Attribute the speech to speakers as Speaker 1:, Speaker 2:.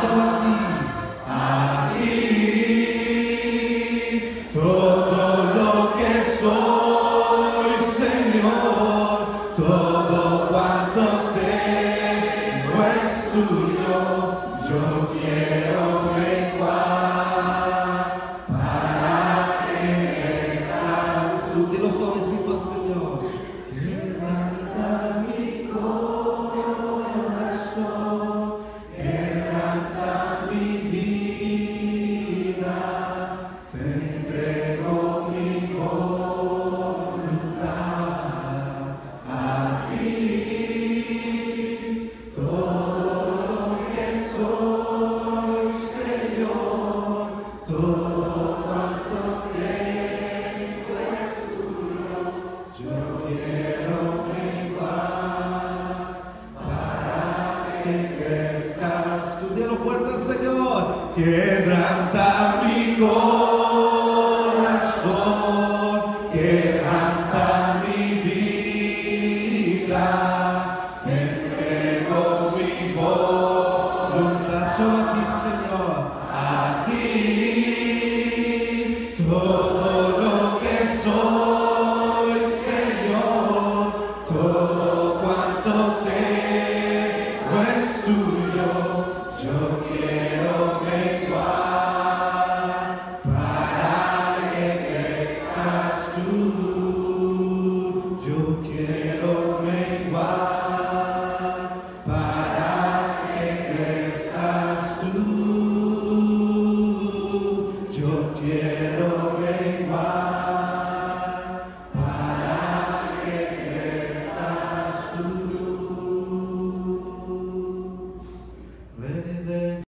Speaker 1: coração alegre estás, tú de lo fuerte Señor, quebranta mi corazón. Yo, yo quiero me igual para que estás tú. Yo quiero me igual para que estás tú. Yo quiero me